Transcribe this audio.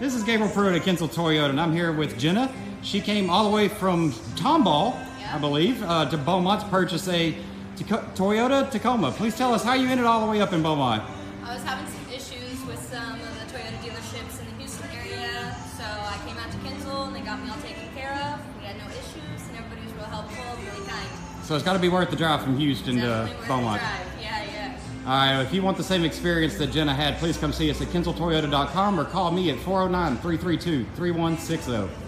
This is Gabriel Pruitt at Kinsel Toyota, and I'm here with Jenna. She came all the way from Tomball, Yeah. I believe, uh, to Beaumont to purchase a Taco- Toyota Tacoma. Please tell us how you ended all the way up in Beaumont. I was having some issues with some of the Toyota dealerships in the Houston area, so I came out to Kinsel and they got me all taken care of. We had no issues, and everybody was real helpful, really kind. So it's got to be worth the drive from Houston Definitely to Beaumont. drive. Yeah, right, if you want the same experience that Jenna had, please come see us at kinseltoyota.com or call me at 409 332 3160.